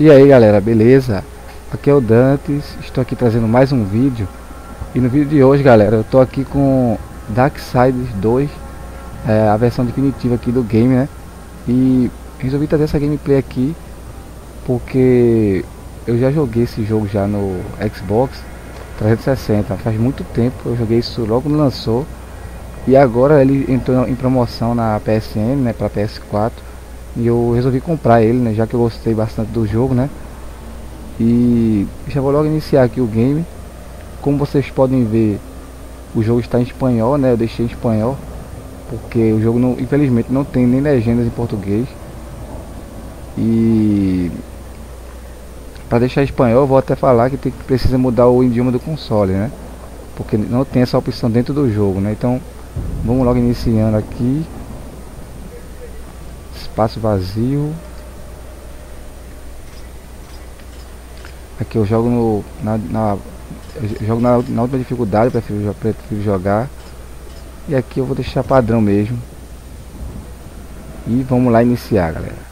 E aí galera, beleza? Aqui é o Dantes, estou aqui trazendo mais um vídeo. E no vídeo de hoje galera, eu estou aqui com Darksiders 2 é, A versão definitiva aqui do game né? E resolvi trazer essa gameplay aqui Porque eu já joguei esse jogo já no Xbox 360 Faz muito tempo, eu joguei isso logo quando lançou. E agora ele entrou em promoção na PSN, né, para PS4 e eu resolvi comprar ele, né, já que eu gostei bastante do jogo, né? E já vou logo iniciar aqui o game. Como vocês podem ver, o jogo está em espanhol, né? Eu deixei em espanhol, porque o jogo não, infelizmente não tem nem legendas em português. E para deixar em espanhol, vou até falar que tem, precisa mudar o idioma do console, né? Porque não tem essa opção dentro do jogo, né? Então, vamos logo iniciando aqui espaço vazio. Aqui eu jogo no na, na eu jogo na, na última dificuldade prefiro, prefiro jogar. E aqui eu vou deixar padrão mesmo. E vamos lá iniciar galera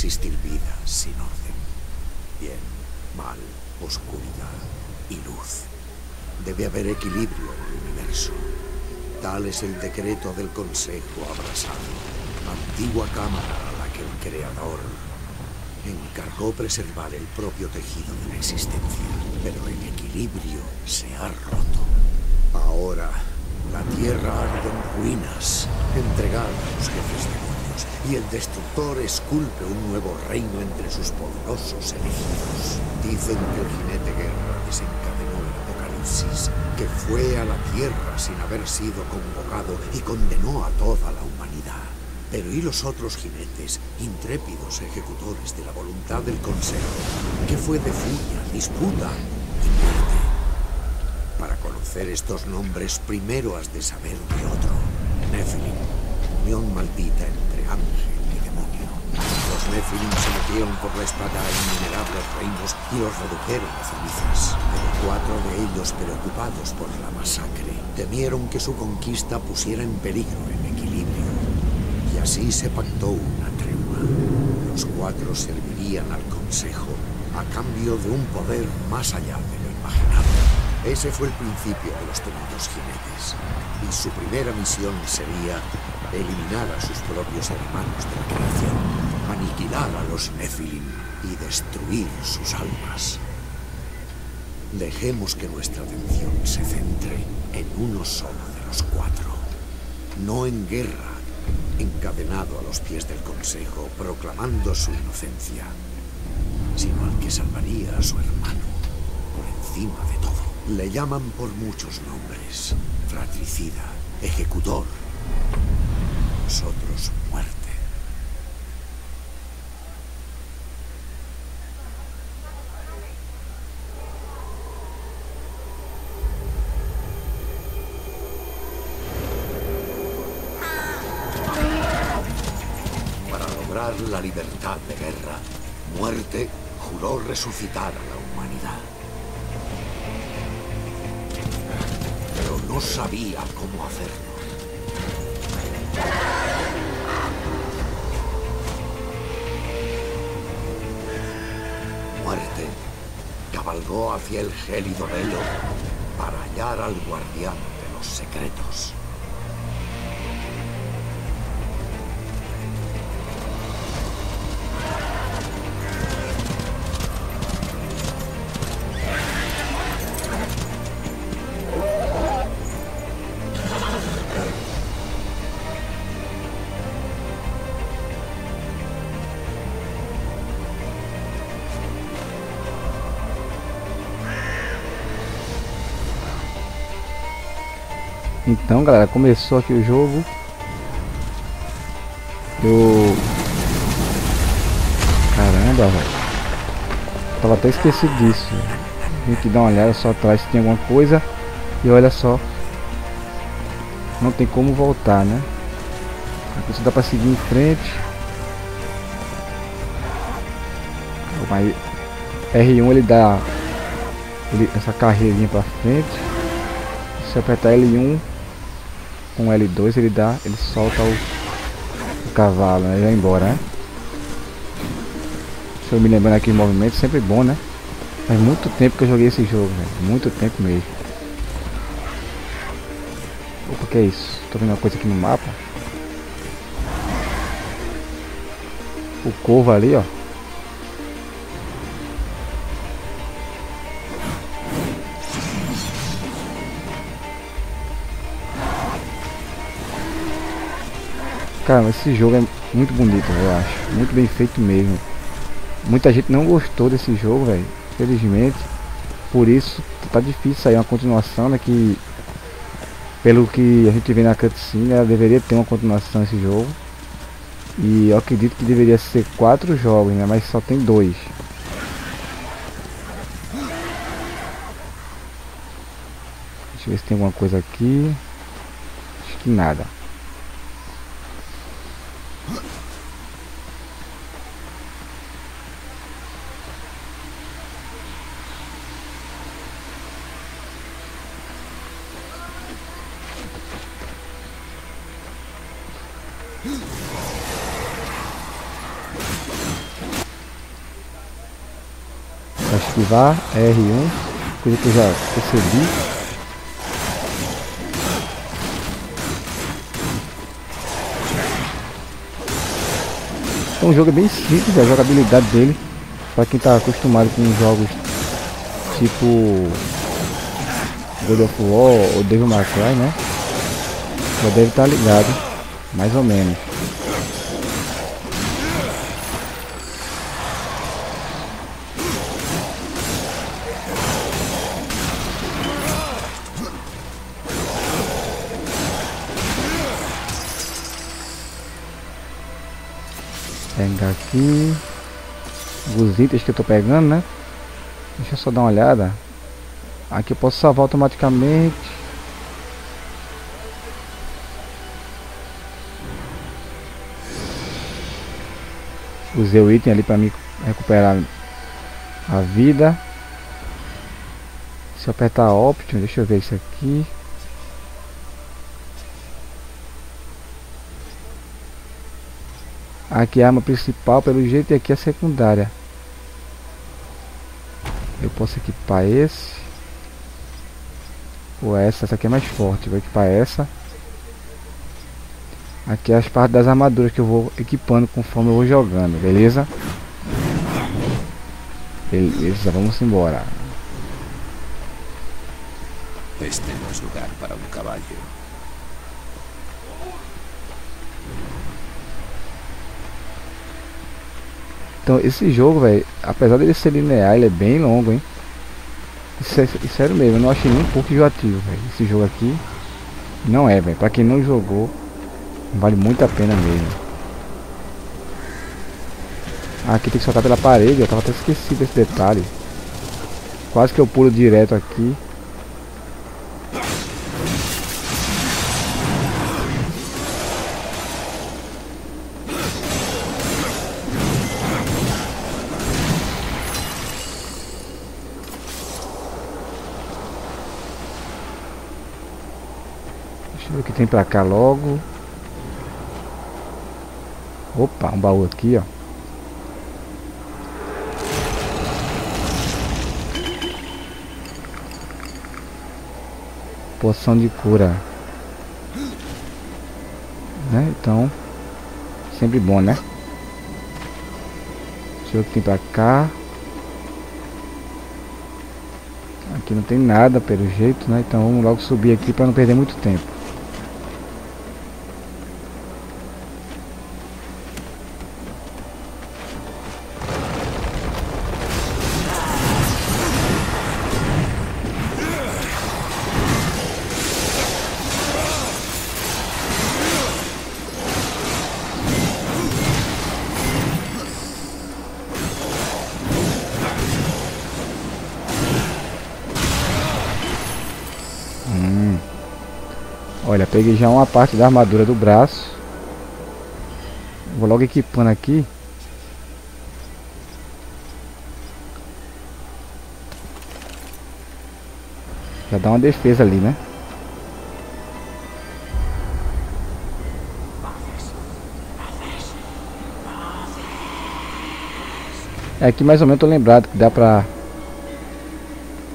existir vida sin orden. Bien, mal, oscuridad y luz. Debe haber equilibrio en el universo. Tal es el decreto del Consejo Abrasado, antigua cámara a la que el Creador encargó preservar el propio tejido de la existencia. Pero el equilibrio se ha roto. Ahora, la Tierra arde en ruinas, entregada a los jefes de y el destructor esculpe un nuevo reino entre sus poderosos elegidos. Dicen que el jinete guerra desencadenó el apocalipsis, que fue a la tierra sin haber sido convocado y condenó a toda la humanidad. Pero ¿y los otros jinetes, intrépidos ejecutores de la voluntad del Consejo? ¿Qué fue de furia, disputa y muerte? Para conocer estos nombres, primero has de saber de otro. Nephilim, unión maldita ángel y demonio. Los Nephilim se metieron por la espada a innumerables reinos y los redujeron a cenizas. Pero cuatro de ellos, preocupados por la masacre, temieron que su conquista pusiera en peligro el equilibrio. Y así se pactó una tregua. Los cuatro servirían al Consejo a cambio de un poder más allá de lo imaginado. Ese fue el principio de los temidos jinetes. Y su primera misión sería eliminar a sus propios hermanos de la creación, aniquilar a los Nephilim y destruir sus almas. Dejemos que nuestra atención se centre en uno solo de los cuatro. No en guerra, encadenado a los pies del Consejo, proclamando su inocencia, sino al que salvaría a su hermano por encima de todo. Le llaman por muchos nombres. Fratricida, ejecutor, nosotros muerte. Para lograr la libertad de guerra, muerte juró resucitar a la humanidad. Pero no sabía cómo hacerlo. Cabalgó hacia el gélido velo para hallar al guardián de los secretos. Então, galera, começou aqui o jogo. Eu... Caramba, velho. Tava até esquecido disso. Tem que dar uma olhada só atrás se tem alguma coisa. E olha só. Não tem como voltar, né? Aqui só dá pra seguir em frente. Mas R1 ele dá ele, essa carreirinha pra frente. Se apertar L1 com L2 ele dá, ele solta o, o cavalo, né? Vai embora, né? Se eu me lembrando aqui movimento, sempre bom, né? Faz muito tempo que eu joguei esse jogo, velho. Muito tempo mesmo. Opa, que é isso? Tô vendo uma coisa aqui no mapa. O corvo ali, ó. Cara, esse jogo é muito bonito, eu acho. Muito bem feito mesmo. Muita gente não gostou desse jogo, velho. Felizmente. Por isso tá difícil sair uma continuação, né? Que pelo que a gente vê na cutscene, ela deveria ter uma continuação esse jogo. E eu acredito que deveria ser quatro jogos, né? Mas só tem dois. Deixa eu ver se tem alguma coisa aqui. Acho que nada. Esquivar é R1, coisa que eu já percebi. Então o jogo é bem simples, a jogabilidade dele, para quem está acostumado com jogos tipo God of War ou Devil May Cry, né? Já deve estar tá ligado mais ou menos. Aqui os itens que eu tô pegando, né? Deixa eu só dar uma olhada. Aqui eu posso salvar automaticamente. Usei o item ali para me recuperar a vida. Se eu apertar Option, deixa eu ver isso aqui. Aqui a arma principal, pelo jeito, e aqui a secundária. Eu posso equipar esse. Ou essa, essa aqui é mais forte. Vou equipar essa. Aqui é as partes das armaduras que eu vou equipando conforme eu vou jogando, beleza? Beleza, vamos embora. Este não é lugar para um cavalo. Então esse jogo, velho, apesar dele ser linear, ele é bem longo, hein? Isso é, sério mesmo, eu não achei nem um pouco enjoativo, velho. Esse jogo aqui não é, velho. Pra quem não jogou, Vale muito a pena mesmo. Ah, aqui tem que soltar pela parede, eu tava até esquecido desse detalhe. Quase que eu pulo direto aqui. Tem pra cá logo. Opa, um baú aqui, ó. Poção de cura. Né? Então, sempre bom, né? Deixa eu tem pra cá. Aqui não tem nada pelo jeito, né? Então vamos logo subir aqui para não perder muito tempo. Olha, peguei já uma parte da armadura do braço. Vou logo equipando aqui. Já dá uma defesa ali, né? É aqui mais ou menos eu tô lembrado que dá pra...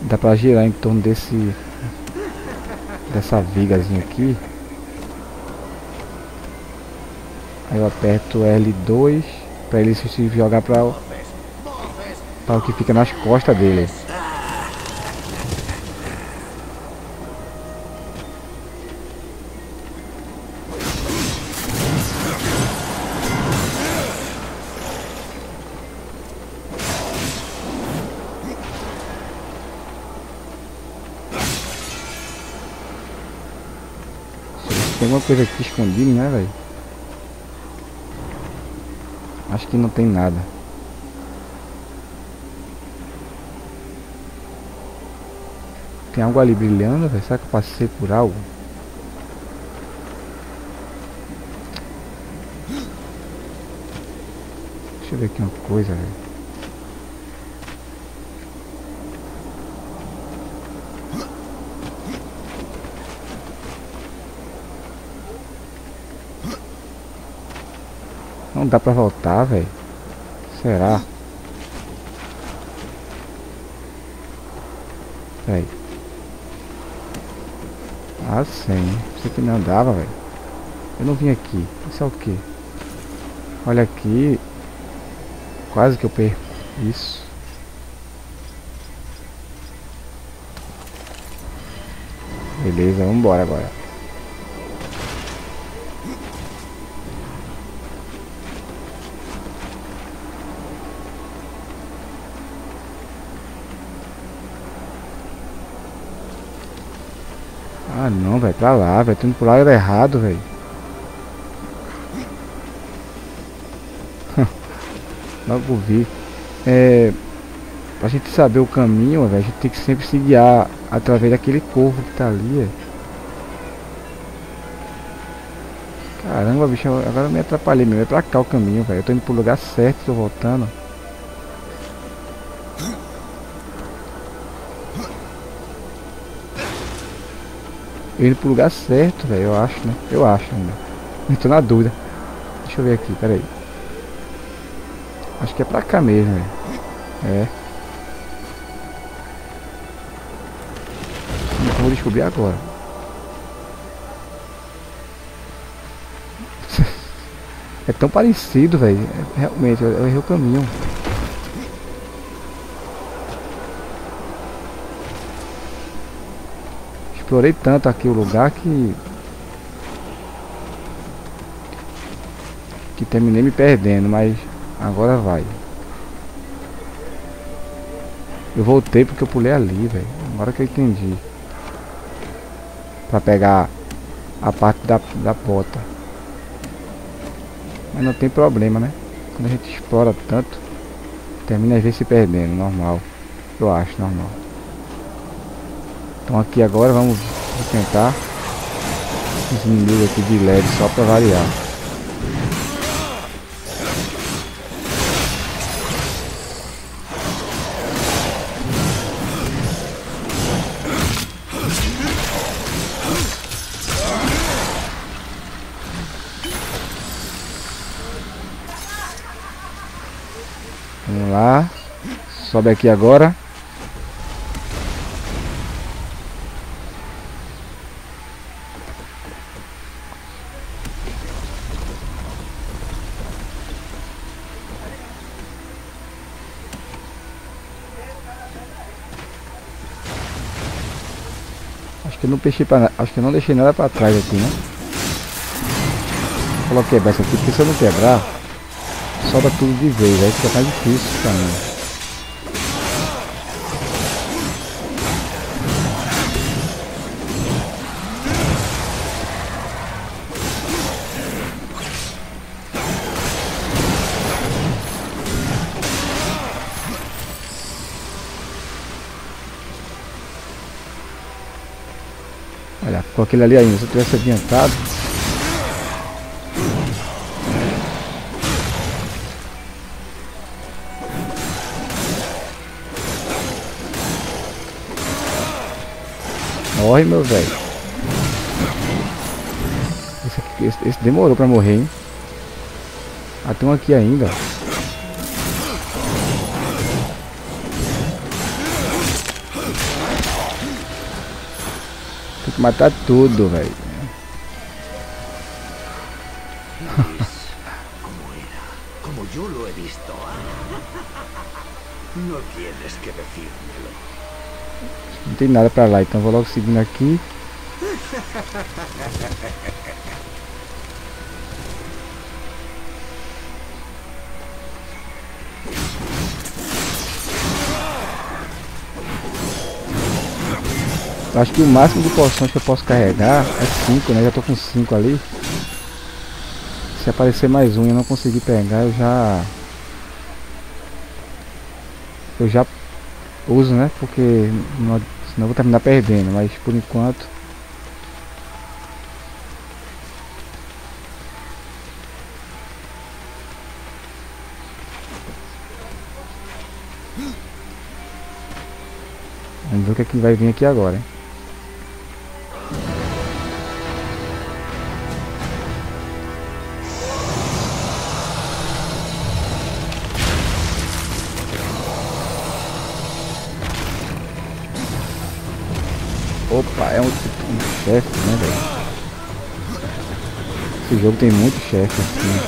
Dá pra girar em torno desse dessa vigazinha aqui. Aí eu aperto L2 para ele se jogar para o que fica nas costas dele. Tem alguma coisa aqui escondida, né, velho? Acho que não tem nada. Tem algo ali brilhando, velho? Será que eu passei por algo? Deixa eu ver aqui uma coisa, velho. Não dá pra voltar, velho. Será? Peraí. Ah, sim. Isso aqui não dava, velho. Eu não vim aqui. Isso é o que? Olha aqui. Quase que eu perco. Isso. Beleza, vamos embora agora. Ah não, velho, pra lá, velho. Tô indo pro lado errado, velho. Logo vi. É. Pra gente saber o caminho, velho, a gente tem que sempre se guiar através daquele corvo que tá ali, véio. Caramba, bicho, agora eu me atrapalhei mesmo. É pra cá o caminho, velho. Eu tô indo pro lugar certo, tô voltando. Eu indo pro lugar certo, velho, eu acho, né? Eu acho ainda. Não tô na dúvida. Deixa eu ver aqui, peraí. Acho que é pra cá mesmo, velho. É. Eu vou descobrir agora. é tão parecido, velho. É, realmente, eu errei o caminho. Explorei tanto aqui o lugar que que terminei me perdendo, mas agora vai. Eu voltei porque eu pulei ali, velho. Agora que eu entendi. Pra pegar a parte da, da bota. Mas não tem problema, né? Quando a gente explora tanto, termina às vezes se perdendo, normal. Eu acho normal. Então aqui agora vamos tentar os inimigos aqui de leve só para variar. Vamos lá. Sobe aqui agora. Eu não deixei para acho que eu não deixei nada para trás aqui, né? Vou quebrar isso aqui, porque se eu não quebrar, sobra tudo de vez, aí fica mais difícil para mim. Com aquele ali ainda, se eu tivesse adiantado. Corre, meu velho. Esse, esse, esse, demorou pra morrer, hein? Ah, tem um aqui ainda. Tem que matar tudo, velho. como yo lo he visto. No tienes que decírmelo. Não tem nada pra lá, então vou logo seguindo aqui. Acho que o máximo de poções que eu posso carregar é 5, né? Já tô com 5 ali. Se aparecer mais um e eu não conseguir pegar, eu já... Eu já uso, né? Porque não, senão eu vou terminar perdendo, mas por enquanto... Vamos ver o que, é que vai vir aqui agora, hein? Opa, é um, um chefe, né, velho? Esse jogo tem muito chefe assim.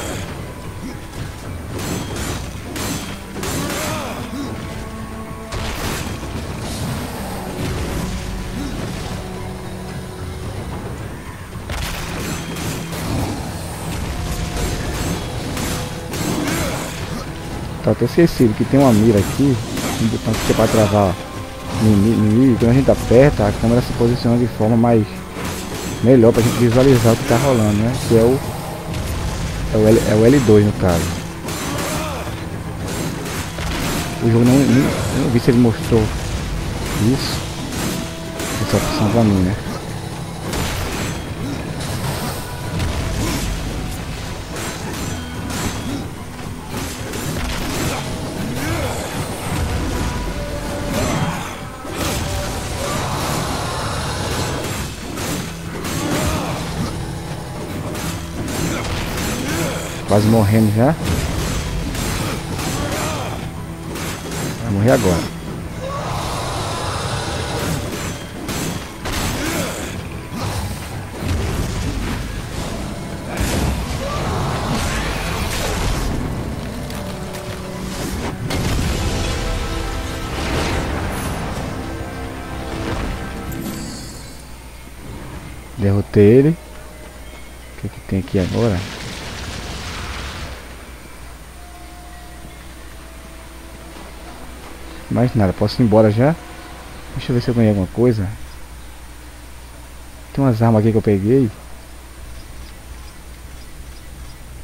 Tá até esquecido que tem uma mira aqui, um botão que você pode travar no quando a gente aperta, a câmera se posiciona de forma mais melhor pra gente visualizar o que tá rolando, né? Que é o é o, L, é o L2 no caso. O jogo não, não, não vi se ele mostrou isso. Essa opção pra mim, né? Quase morrendo já. Vai morrer agora. Derrotei ele. O que, que tem aqui agora? Mais nada, posso ir embora já? Deixa eu ver se eu ganhei alguma coisa. Tem umas armas aqui que eu peguei.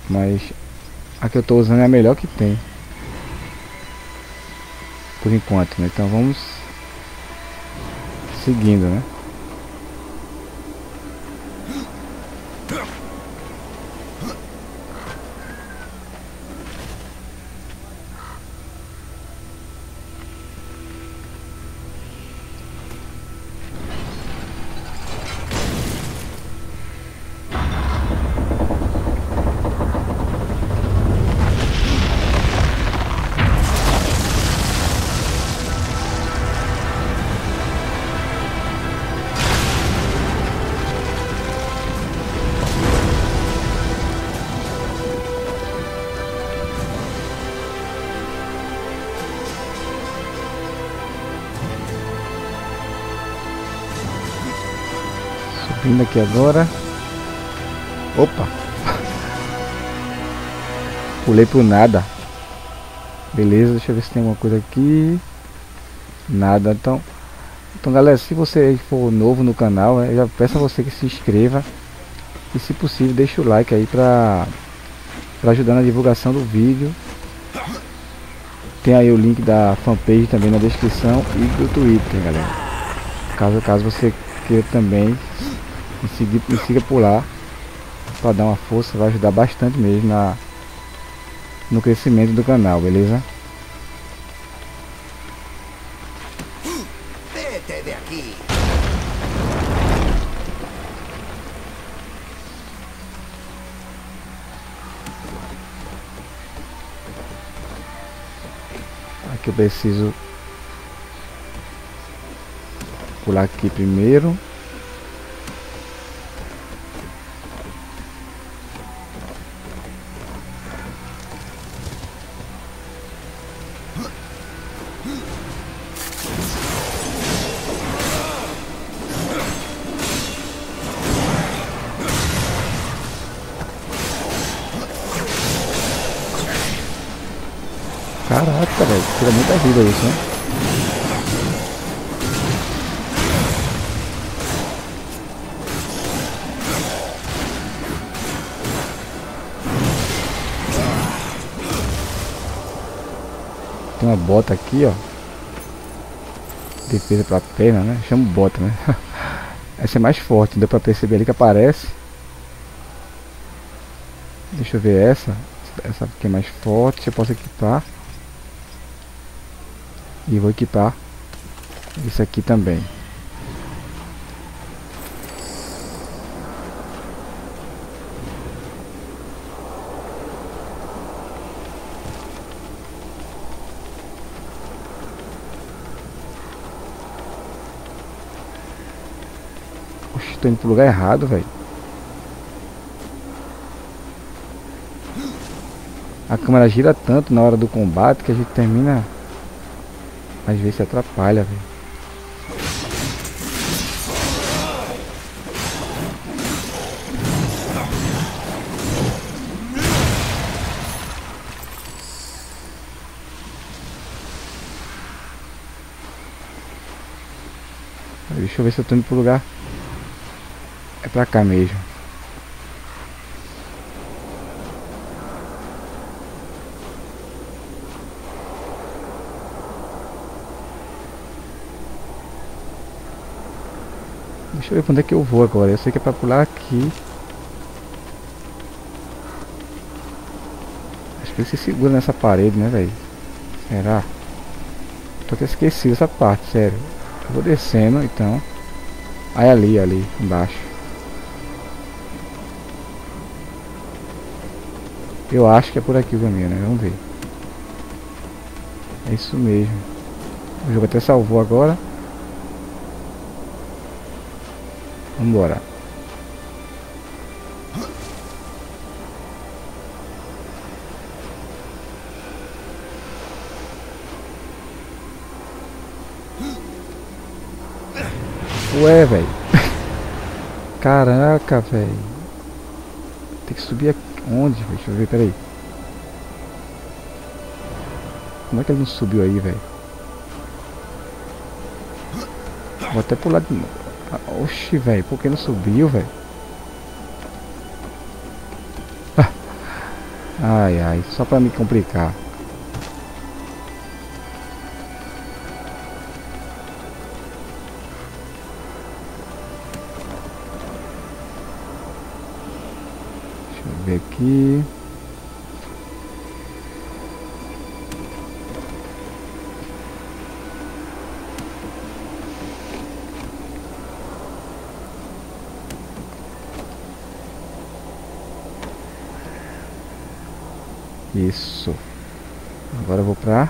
Mas a que eu estou usando é a melhor que tem. Por enquanto, né? Então vamos seguindo, né? Aqui agora. Opa! Pulei pro nada. Beleza, deixa eu ver se tem alguma coisa aqui. Nada, então. Então galera, se você for novo no canal, eu já peço a você que se inscreva. E se possível, deixa o like aí pra, pra ajudar na divulgação do vídeo. Tem aí o link da fanpage também na descrição e do Twitter, galera. Caso, caso você queira também Consegui, consiga pular para dar uma força, vai ajudar bastante mesmo na, no crescimento do canal, beleza? Aqui eu preciso pular aqui primeiro vida isso, né? Tem uma bota aqui, ó. Defesa pra perna, né? Chama bota, né? Essa é mais forte, deu pra perceber ali que aparece. Deixa eu ver essa. Essa aqui é mais forte, eu posso equipar. E vou equipar isso aqui também. Oxe, tô indo pro lugar errado, velho. A câmera gira tanto na hora do combate que a gente termina às vezes atrapalha, velho. Deixa eu ver se eu tô indo pro lugar. É pra cá mesmo. Deixa eu ver pra onde é que eu vou agora. Eu sei que é pra pular aqui. Acho que ele se segura nessa parede, né, velho? Será? Tô até esquecido essa parte, sério. Eu vou descendo, então. Aí ali, ali, embaixo. Eu acho que é por aqui o caminho, né? Vamos ver. É isso mesmo. O jogo até salvou agora. Vambora. Ué, velho. Caraca, velho. Tem que subir aqui. onde? Deixa eu ver, peraí. Como é que ele não subiu aí, velho? Vou até pular de novo. Oxi, velho, por que não subiu, velho? Ai, ai, só pra me complicar. Deixa eu ver aqui. Isso. Agora eu vou pra...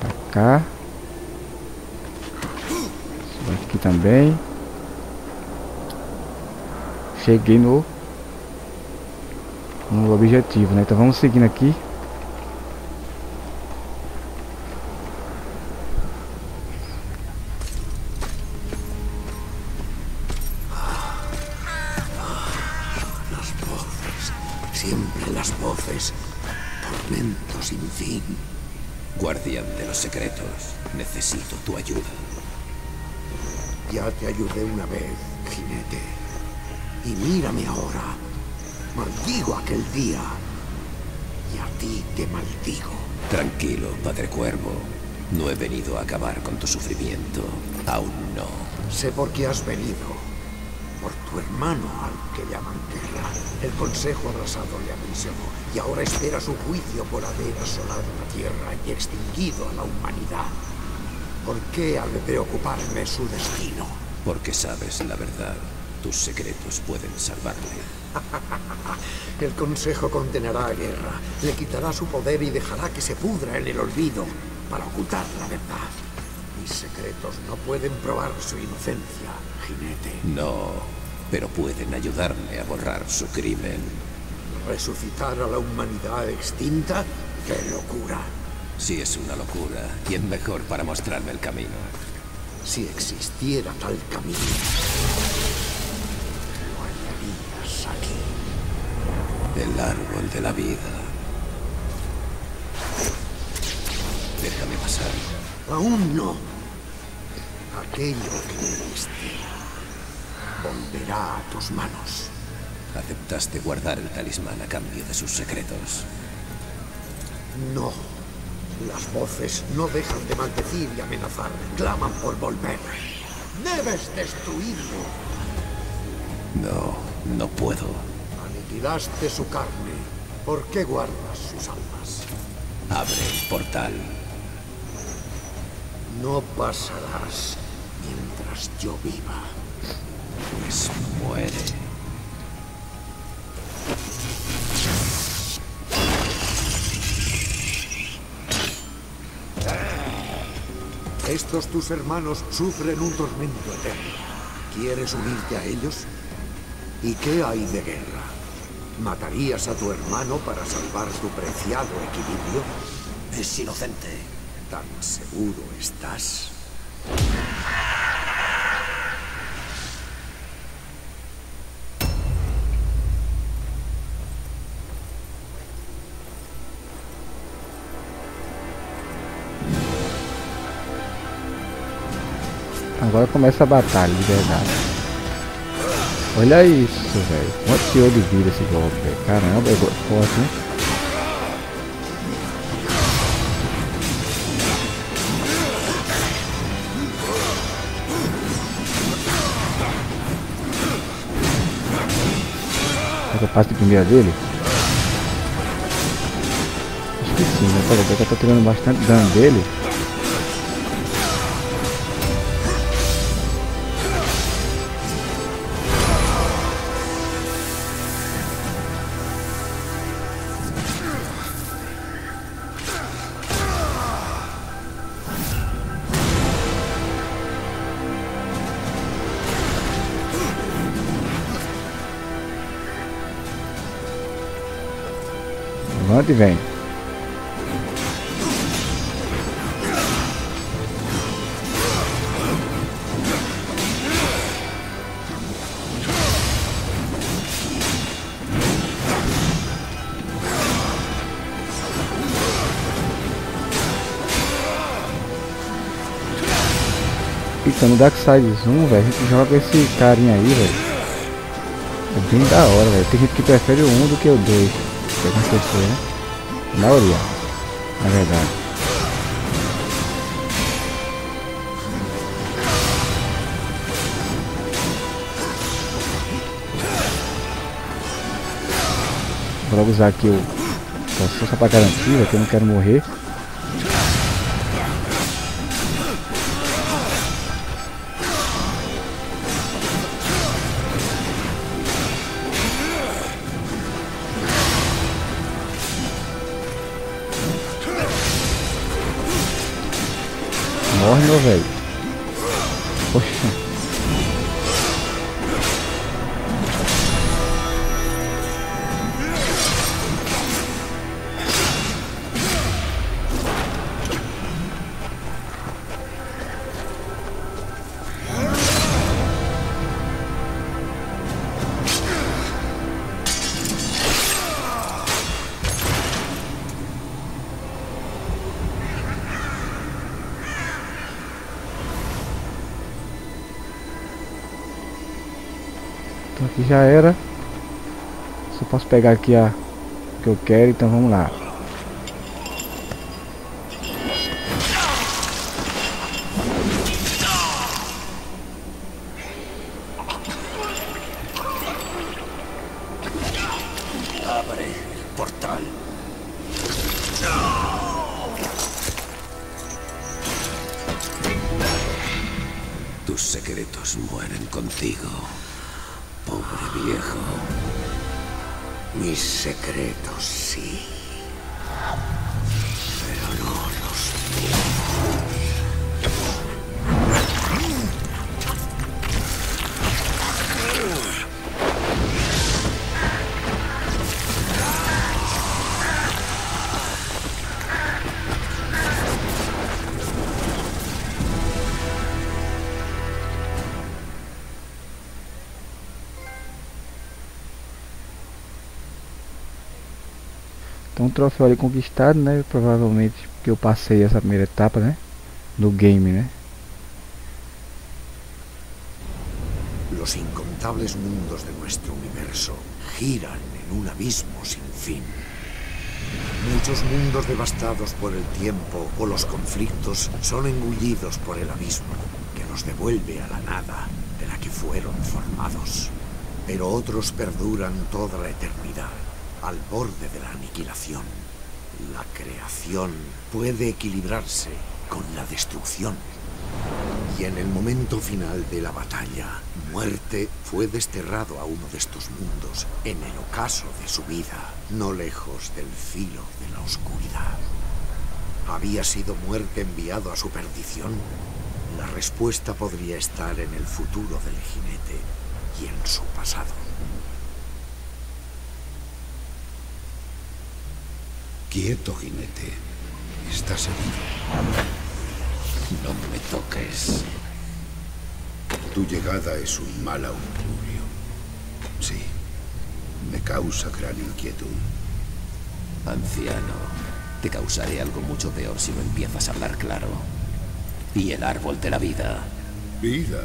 Pra cá. Aqui também. Cheguei no... No objetivo, né? Então vamos seguindo aqui. Tormento sin fin. Guardián de los secretos, necesito tu ayuda. Ya te ayudé una vez, jinete. Y mírame ahora. Maldigo aquel día. Y a ti te maldigo. Tranquilo, Padre Cuervo. No he venido a acabar con tu sufrimiento. Aún no. Sé por qué has venido. Por tu hermano al que llaman guerra. El Consejo Arrasado le aprisionó y ahora espera su juicio por haber asolado la Tierra y extinguido a la humanidad. ¿Por qué ha de preocuparme su destino? Porque sabes la verdad. Tus secretos pueden salvarle. el Consejo condenará a Guerra, le quitará su poder y dejará que se pudra en el olvido para ocultar la verdad. Mis secretos no pueden probar su inocencia, jinete. No, pero pueden ayudarme a borrar su crimen. ¿Resucitar a la humanidad extinta? ¡Qué locura! Si es una locura, ¿quién mejor para mostrarme el camino? Si existiera tal camino, lo hallarías aquí. El árbol de la vida. Déjame pasar. Aún no. Aquello que me diste volverá a tus manos. Aceptaste guardar el talismán a cambio de sus secretos. No. Las voces no dejan de maldecir y amenazar. Claman por volver. Debes destruirlo. No, no puedo. Aniquilaste su carne. ¿Por qué guardas sus almas? Abre el portal. No pasarás mientras yo viva. Pues muere. Estos tus hermanos sufren un tormento eterno. ¿Quieres unirte a ellos? ¿Y qué hay de guerra? ¿Matarías a tu hermano para salvar tu preciado equilibrio? Es inocente. ¿Tan seguro estás? Agora começa a batalha de verdade. Olha isso, velho. Quanto tirou de vida esse golpe, velho. Caramba, é forte, hein? Será que eu passo de primeira dele? Acho que sim, né? Peraí, que eu tô tirando bastante dano dele. Levanta e vem. Eita, no Darksiders 1, velho, a gente joga esse carinha aí, velho. É bem da hora, velho. Tem gente que prefere o 1 do que o 2. Que aconteceu, né? A maioria, na verdade. Vou usar aqui o só para garantir, que eu não quero morrer. Morre, meu velho. Poxa. Já era. Só posso pegar aqui a que eu quero, então vamos lá. Viejo. Mis secretos, sí. Pero no los Então troféu ali conquistado, né? Porque eu passei essa primeira etapa, né? Game? Los incontables mundos de nuestro universo giran en un abismo sin fin. Muchos mundos devastados por el tiempo o los conflictos son engullidos por el abismo, que los devuelve a la nada de la que fueron formados. Pero otros perduran toda la eternidad, al borde de la aniquilación. La creación puede equilibrarse con la destrucción. Y en el momento final de la batalla, Muerte fue desterrado a uno de estos mundos, en el ocaso de su vida, no lejos del filo de la oscuridad. ¿Había sido Muerte enviado a su perdición? La respuesta podría estar en el futuro del jinete y en su pasado. Quieto, jinete. Estás herido. No me toques. Tu llegada es un mal augurio. Sí, me causa gran inquietud. Anciano, te causaré algo mucho peor si no empiezas a hablar claro. Y el árbol de la vida. Vida.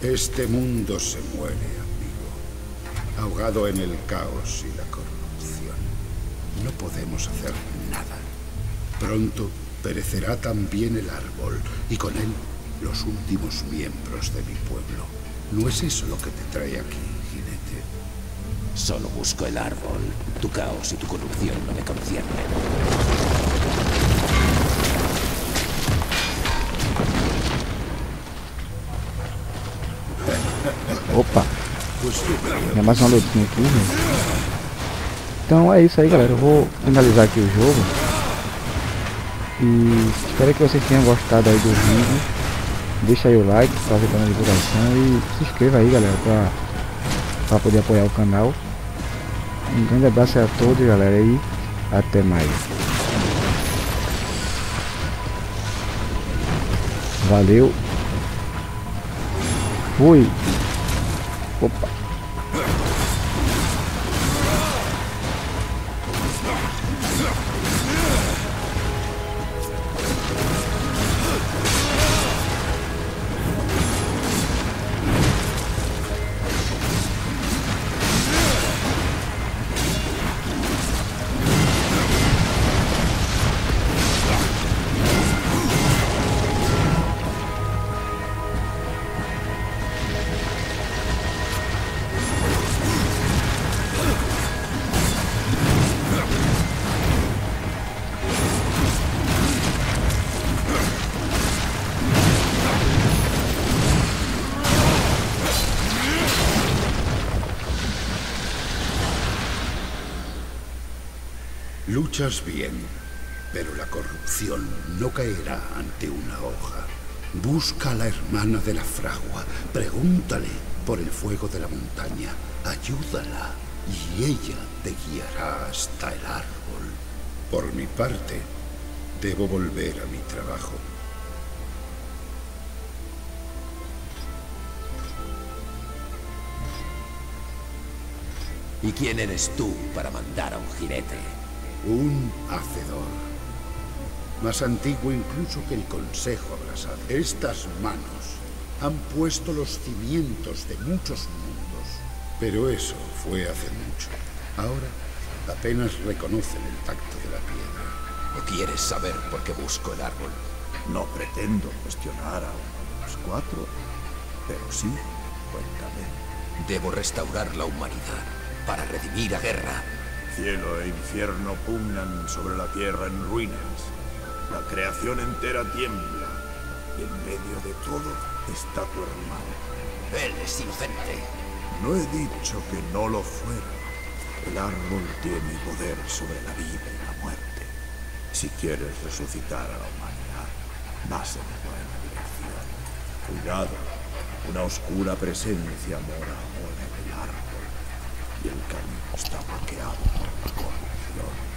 Este mundo se muere, amigo. Ahogado en el caos y la corrupción. No podemos hacer nada. Pronto perecerá también el árbol y con él los últimos miembros de mi pueblo. ¿No es eso lo que te trae aquí, jinete? Solo busco el árbol. Tu caos y tu corrupción no me conciernen. Opa! Lutinha aqui, gente. Então é isso aí, galera. Eu vou finalizar aqui o jogo. E espero que vocês tenham gostado aí do vídeo. Deixa aí o like para ajudar na divulgação e se inscreva aí, galera, para para poder apoiar o canal. Um grande abraço a todos, galera, e até mais. Valeu. Fui. Opa. Luchas bien, pero la corrupción no caerá ante una hoja. Busca a la hermana de la fragua, pregúntale por el fuego de la montaña, ayúdala y ella te guiará hasta el árbol. Por mi parte, debo volver a mi trabajo. ¿Y quién eres tú para mandar a un jinete? Un hacedor. Más antiguo incluso que el Consejo Abrasado. Estas manos han puesto los cimientos de muchos mundos. Pero eso fue hace mucho. Ahora apenas reconocen el tacto de la piedra. ¿O quieres saber por qué busco el árbol? No pretendo cuestionar a uno de los cuatro, pero sí, cuéntame. Debo restaurar la humanidad para redimir a guerra. Cielo e infierno pugnan sobre la tierra en ruinas. La creación entera tiembla. Y en medio de todo, está tu hermano. Él es inocente. No he dicho que no lo fuera. El árbol tiene poder sobre la vida y la muerte. Si quieres resucitar a la humanidad, vas en buena dirección. Cuidado, una oscura presencia mora ahora en el árbol y el camino está bloqueado Lord.